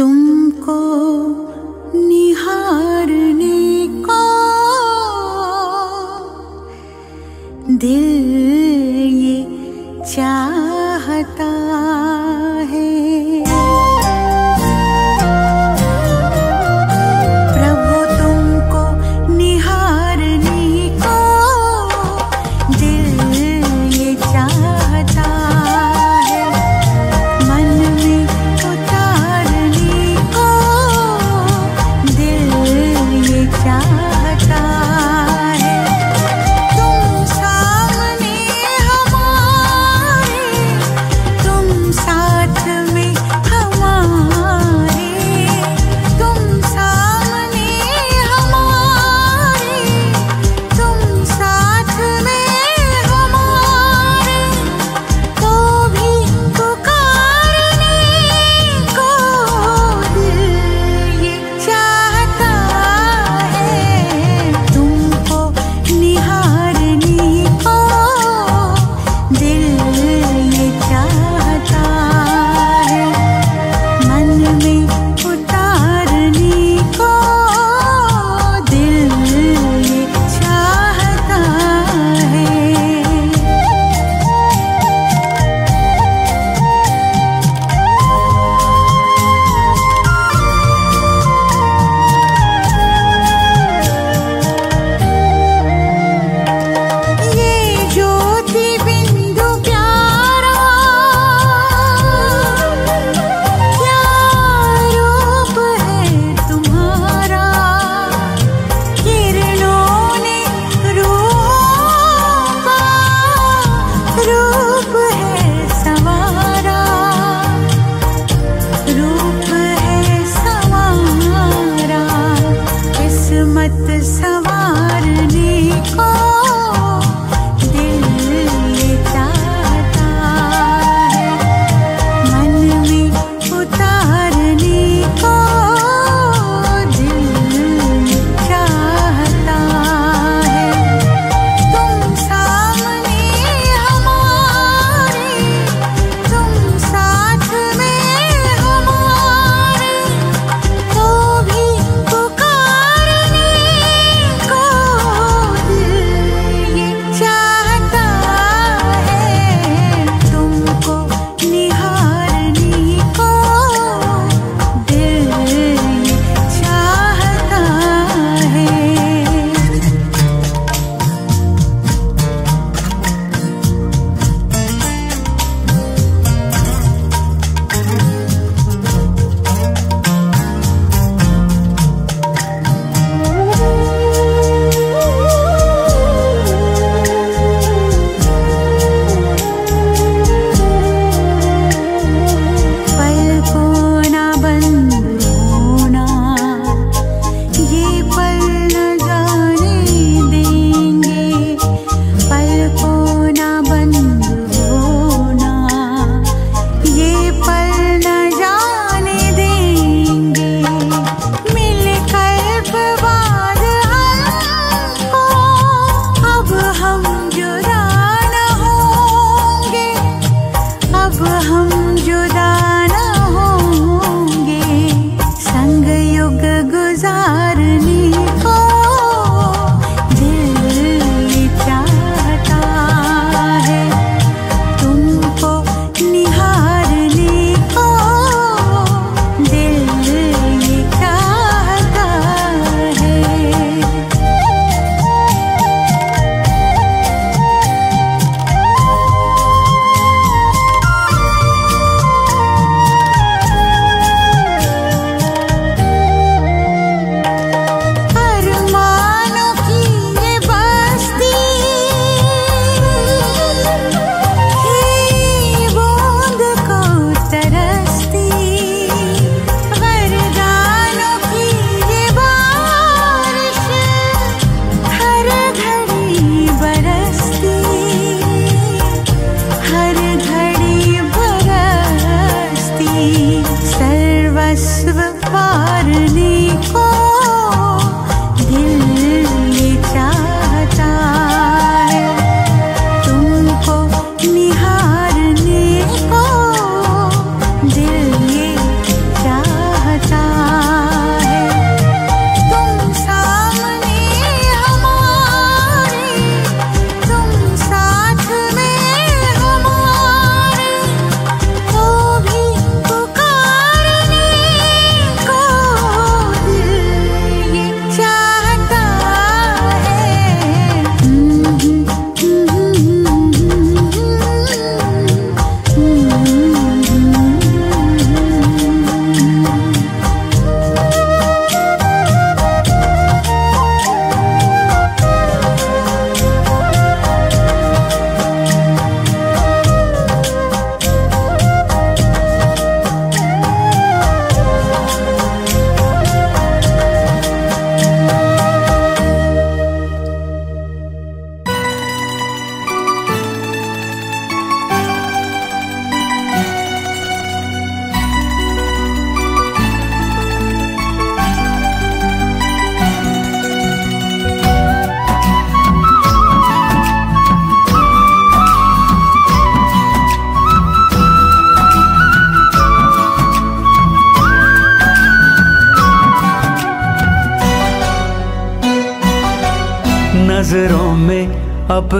तुमको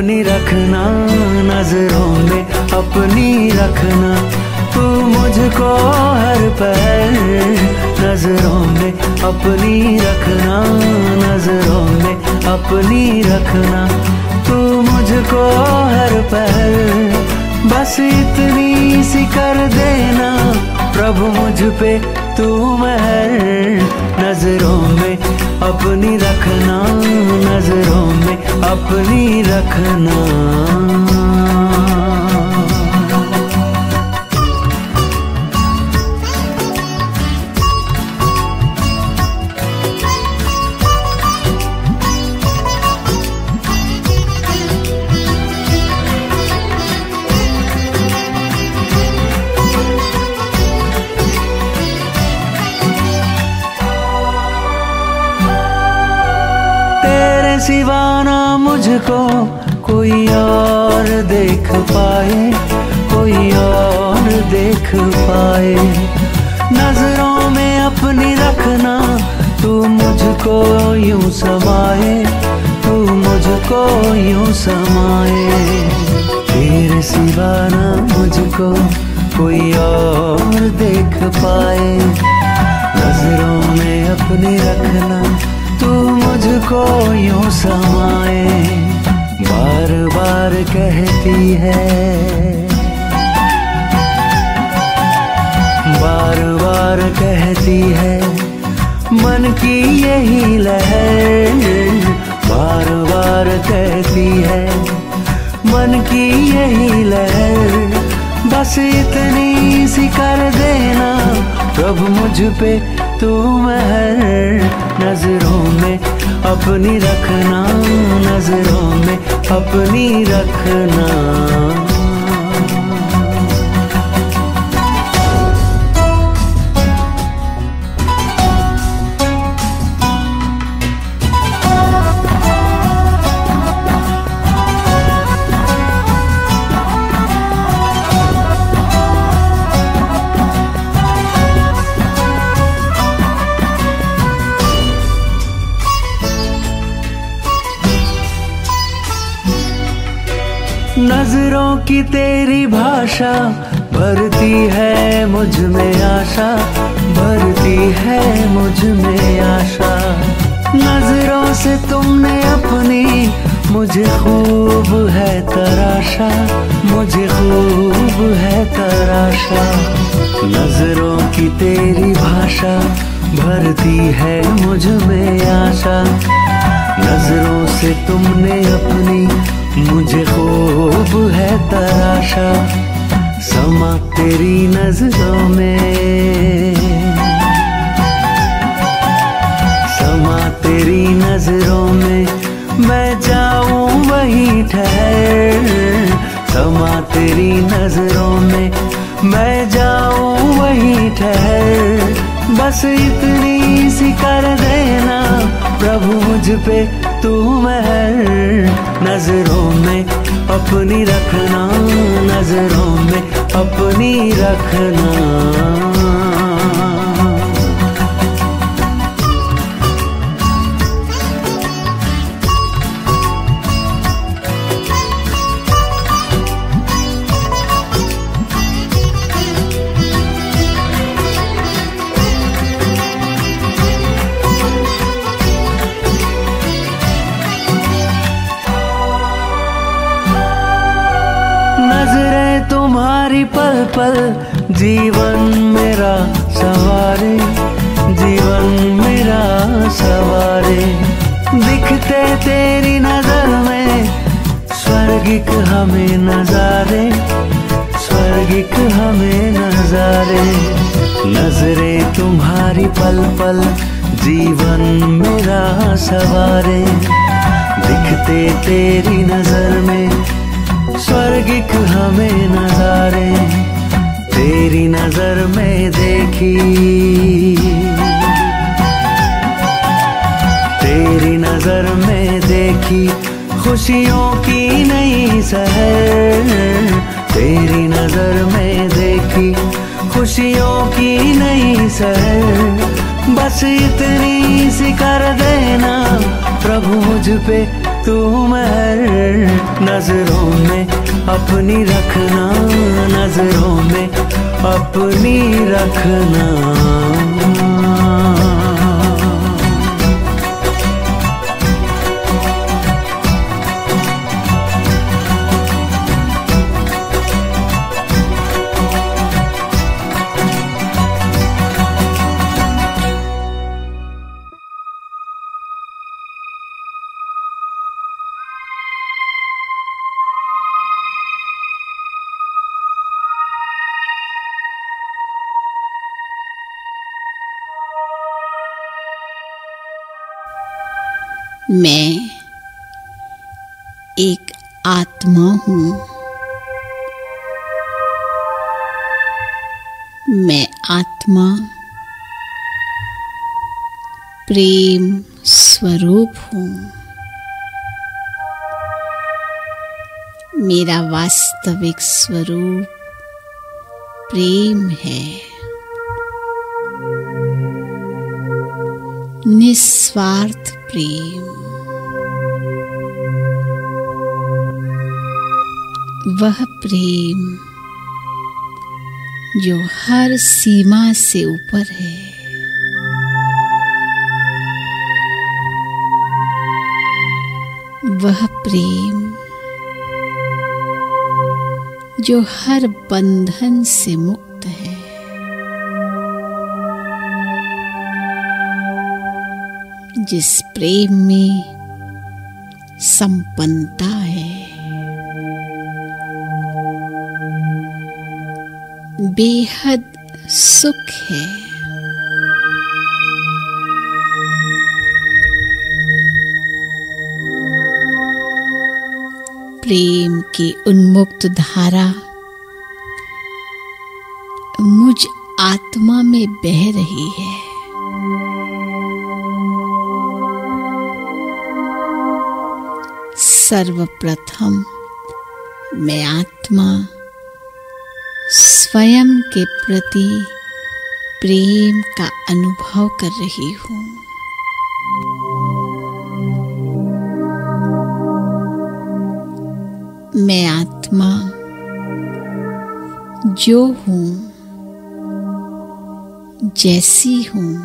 अपनी तेरे सिवाना मुझको कोई और देख पाए, कोई और देख पाए। नज़रों में अपनी रखना, तू मुझको यूँ समाए, तू मुझको यूँ समाए। तेरे सिवाना मुझको कोई और देख पाए। नज़रों में अपनी रखना मुझको यूँ समाए बार बार कहती है। बार बार कहती है, मन की यही लहर। बार बार कहती है, मन की यही लहर। बस इतनी सी कर देना, प्रभु मुझ पे तू महर नज़रों में अपनी रखना नज़रों में अपनी रखना। की तेरी भाषा भरती है मुझमें आशा, भरती है मुझमें आशा। नज़रों से तुमने अपनी, मुझे खूब है तराशा, मुझे खूब है तराशा। नज़रों की तेरी भाषा भरती है मुझमें आशा। नज़रों से तुमने अपनी मुझे खूब है तराशा, समा तेरी नज़रों में। समा तेरी नज़रों में मैं जाऊँ वहीं ठहर। समा तेरी नज़रों में मैं जाऊँ वहीं ठहर। बस इतनी सी कर देना प्रभु मुझ पे। तू महल नज़रों में अपनी रखना नज़रों में अपनी रखना। अपनी रखना। आत्मा हूँ। मैं आत्मा प्रेम स्वरूप हूँ। मेरा वास्तविक स्वरूप प्रेम है। निस्वार्थ प्रेम। वह प्रेम जो हर सीमा से ऊपर है। वह प्रेम जो हर बंधन से मुक्त है। जिस प्रेम में संपन्नता है। बेहद सुख है। प्रेम की उन्मुक्त धारा मुझ आत्मा में बह रही है। सर्वप्रथम मैं आत्मा स्वयं के प्रति प्रेम का अनुभव कर रही हूँ। मैं आत्मा, जो हूँ, जैसी हूँ,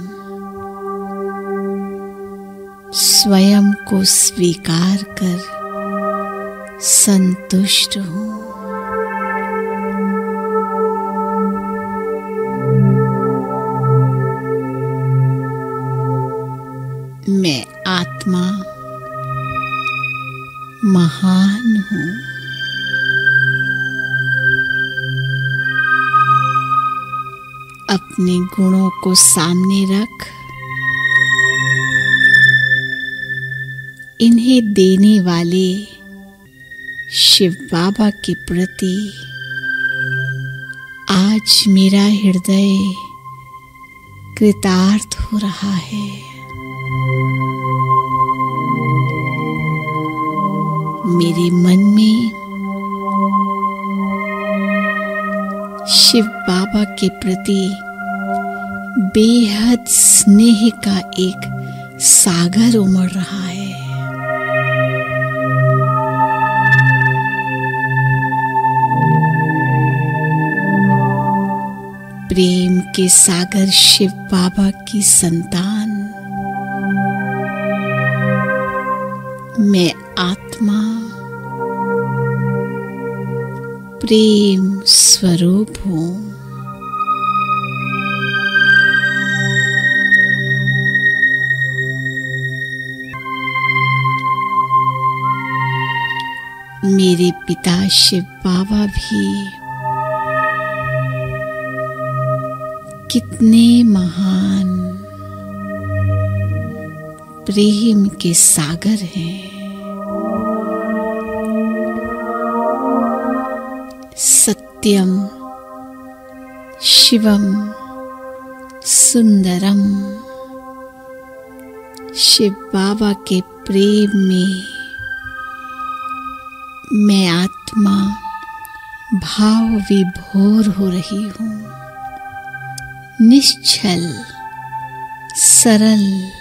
स्वयं को स्वीकार कर संतुष्ट हूँ। आत्मा महान हूँ। अपने गुणों को सामने रख। इन्हें देने वाले शिव बाबा के प्रति आज मेरा हृदय कृतार्थ हो रहा है। मेरे मन में शिव बाबा के प्रति बेहद स्नेह का एक सागर उमड़ रहा है। प्रेम के सागर शिव बाबा की संतान। मैं आत्मा प्रेम स्वरूप हूँ। मेरे पिता शिव बाबा भी कितने महान प्रेम के सागर हैं। सत्यम, शिवम, सुंदरम। शिव बाबा के प्रेम में मैं आत्मा भाव विभोर हो रही हूँ। निश्चल, सरल,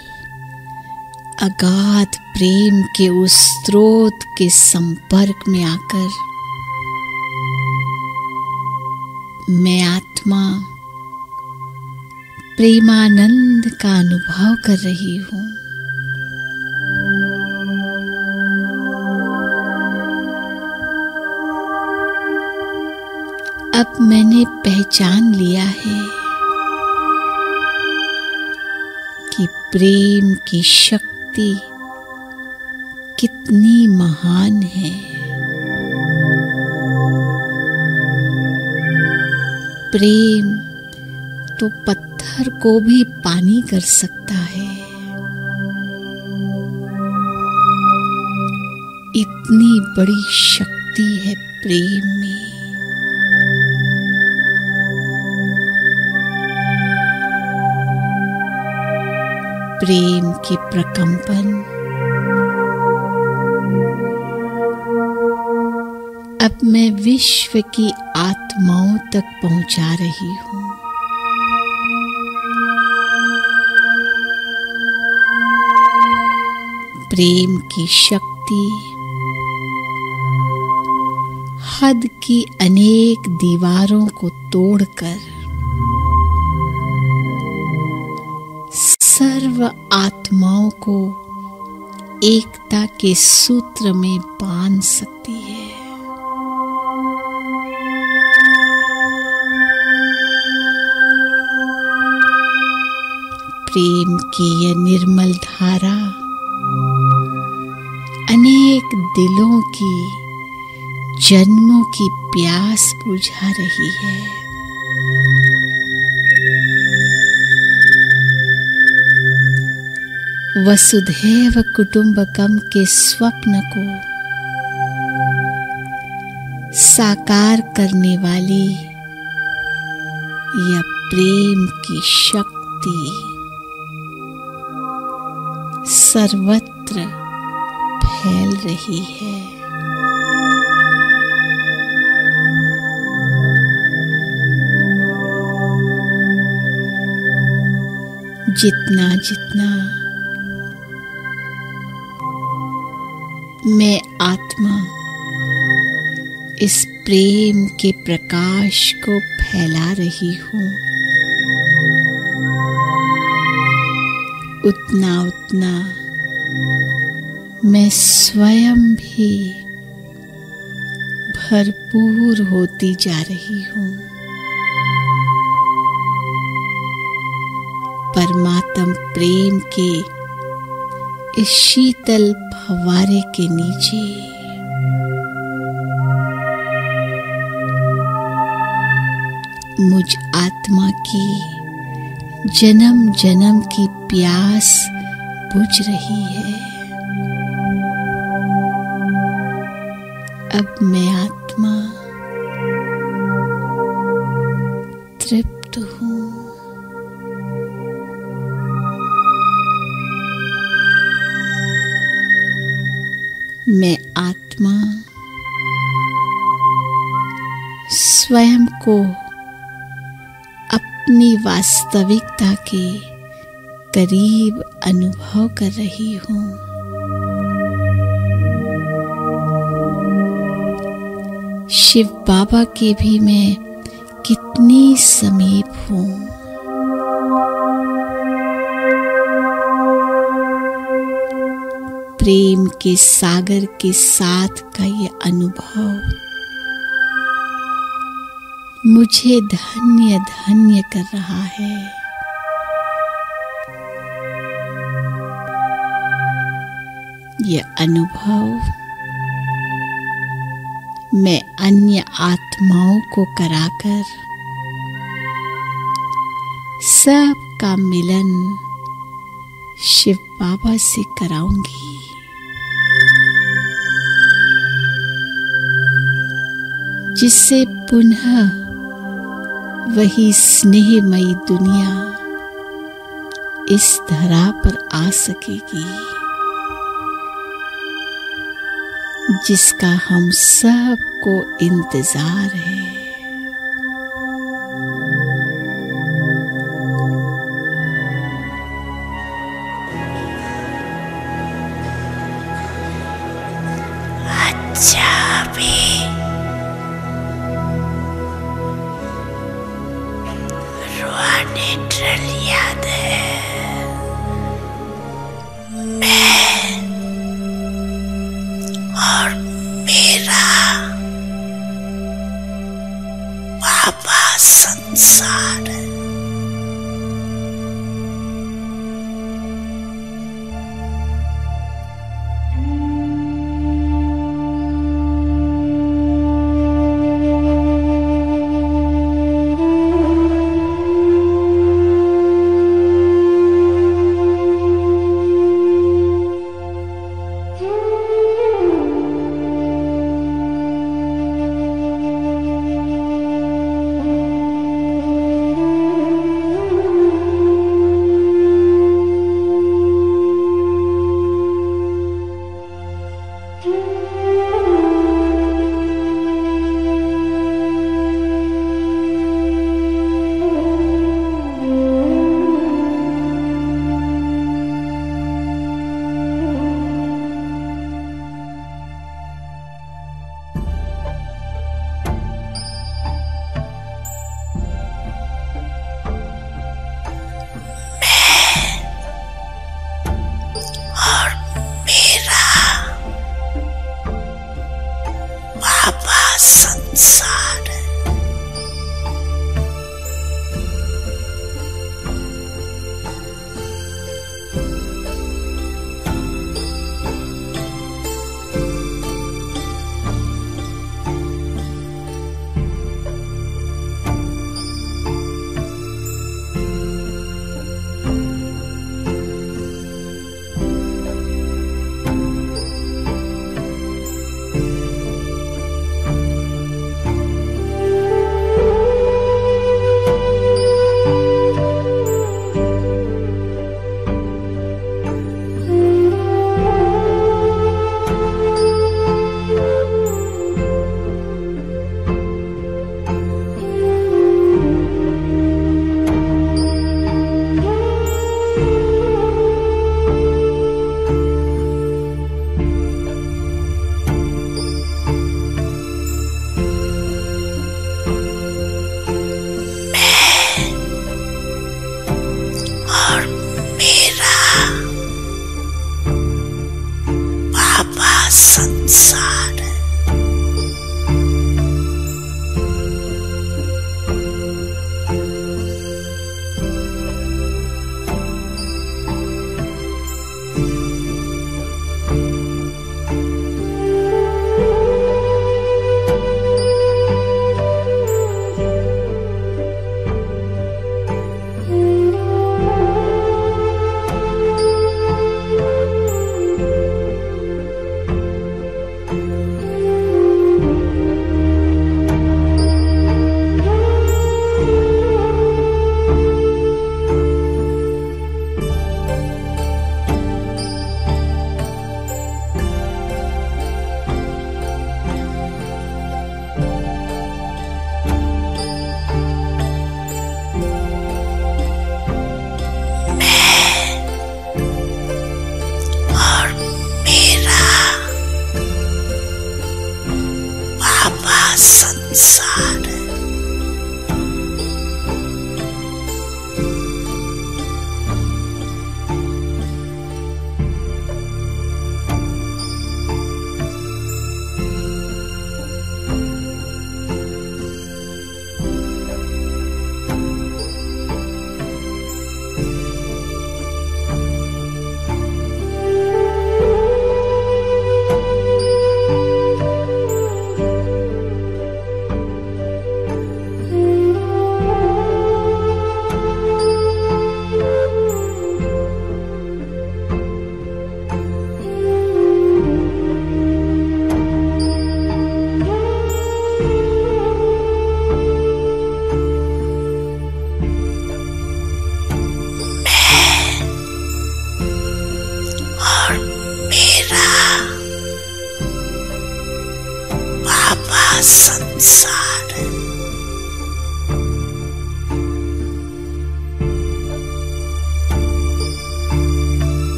अगाध प्रेम के उस स्रोत के संपर्क में आकर मैं आत्मा प्रेमानंद का अनुभव कर रही हूँ। अब मैंने पहचान लिया है कि प्रेम की शक्ति कितनी महान है। प्रेम तो पत्थर को भी पानी कर सकता है। इतनी बड़ी शक्ति है प्रेम में। प्रेम के प्रकंपन। अब मैं विश्व की आत्माओं तक पहुँचा रही हूँ। प्रेम की शक्ति, हद की अनेक दीवारों को तोड़कर, सर्व आत्माओं को एकता के सूत्र में बाँध सकती प्रेम की यह निर्मल धारा, अनेक दिलों की, जन्मों की प्यास बुझा रही है। वसुधैव कुटुंबकम के स्वप्न को साकार करने वाली यह प्रेम की शक्ति। सर्वत्र फैल रही है। जितना जितना मैं आत्मा इस प्रेम के प्रकाश को फैला रही हूँ, उतना उतना मैं स्वयं भी भरपूर होती जा रही हूँ। परमात्म प्रेम के इस शीतल फवारे के नीचे। मुझ आत्मा की जन्म जन्म की प्यास बुझ रही है। अब मैं आत्मा तृप्त हूँ। मैं आत्मा स्वयं को अपनी वास्तविकता के करीब अनुभव कर रही हूँ। शिव बाबा के भी मैं कितनी समीप हूँ। प्रेम के सागर के साथ का ये अनुभव। मुझे धन्य धन्य कर रहा है। ये अनुभव मैं अन्य आत्माओं को कराकर सबका मिलन शिव बाबा से कराऊँगी। जिससे पुनः वही स्नेहमयी दुनिया इस धरा पर आ सकेगी। जिसका हम सबको इंतज़ार है। अच्छा भी। याद है।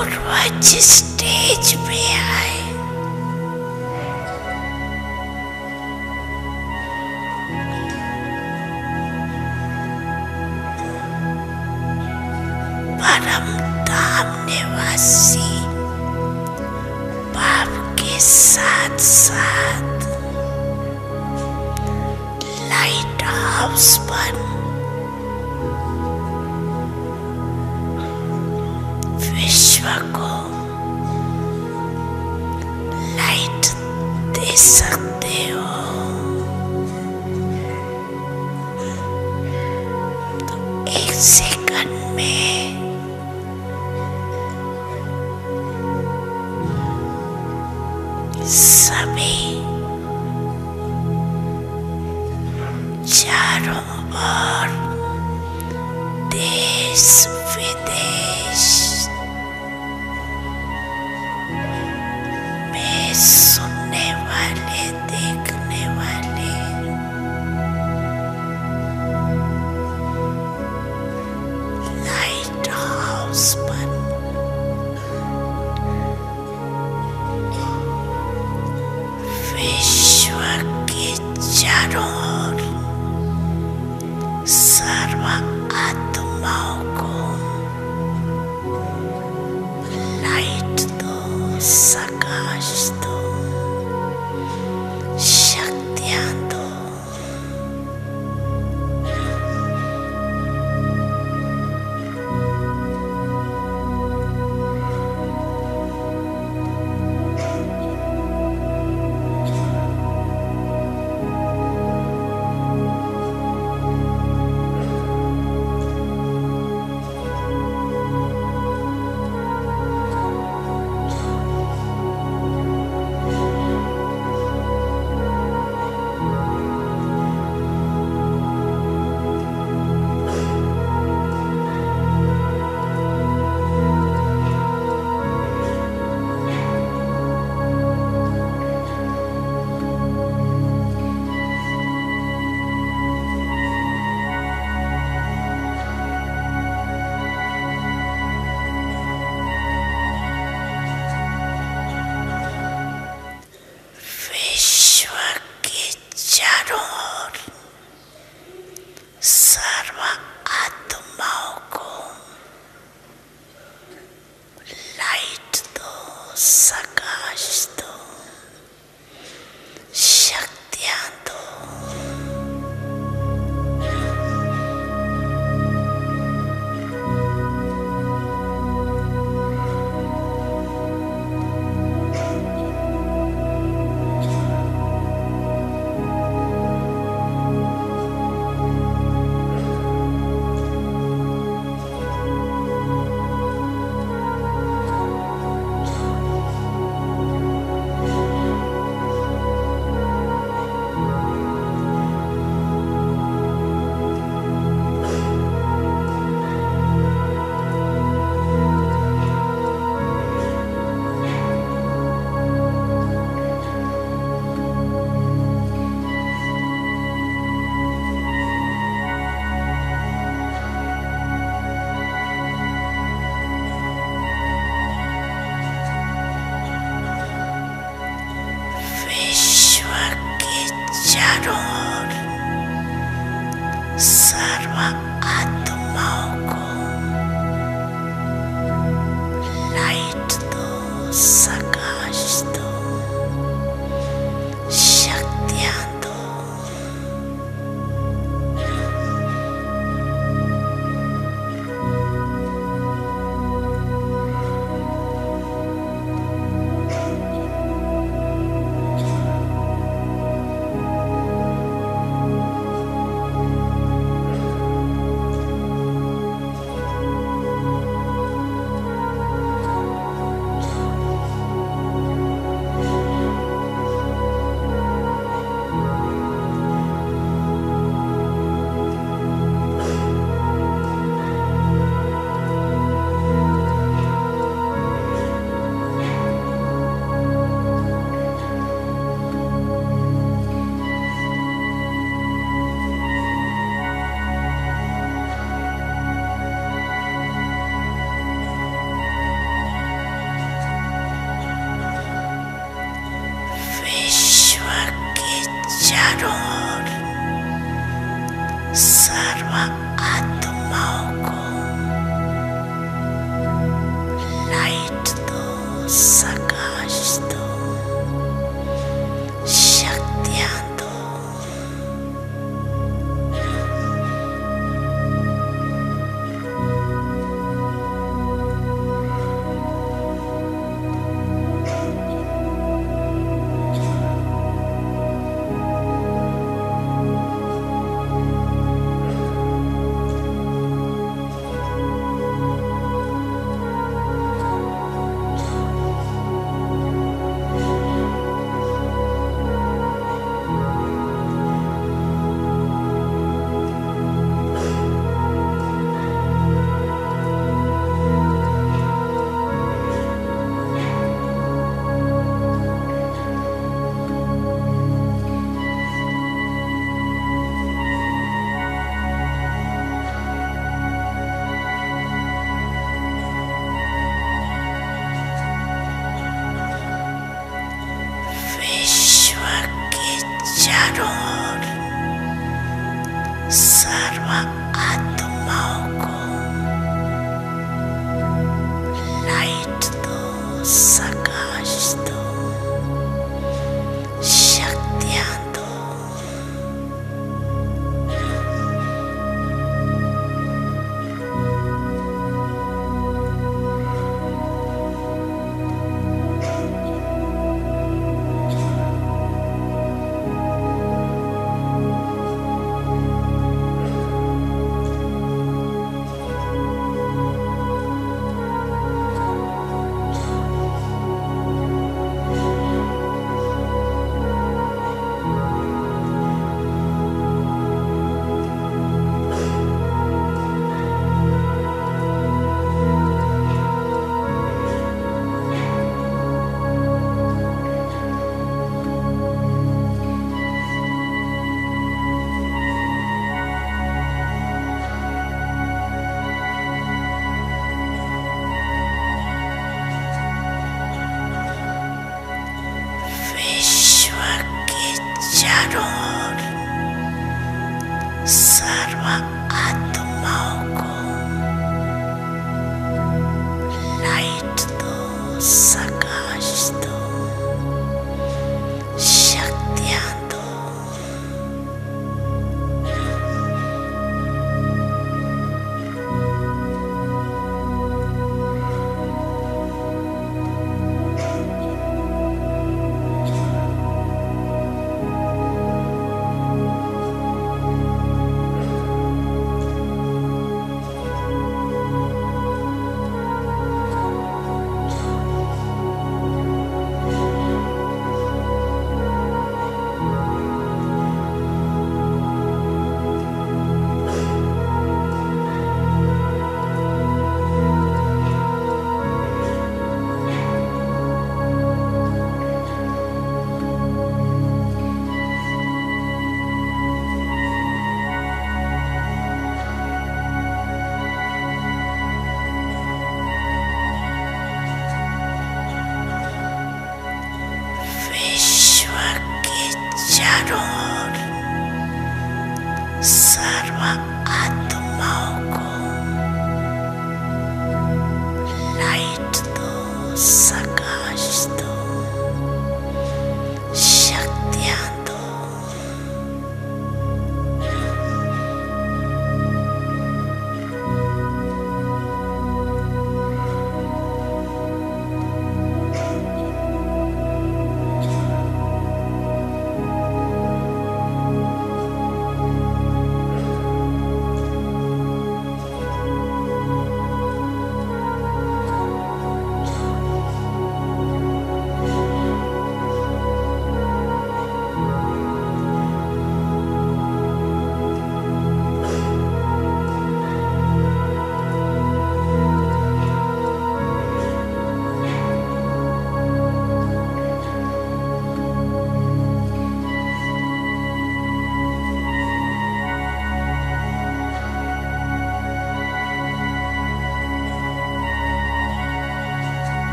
पूर्वज स्टेज पे आए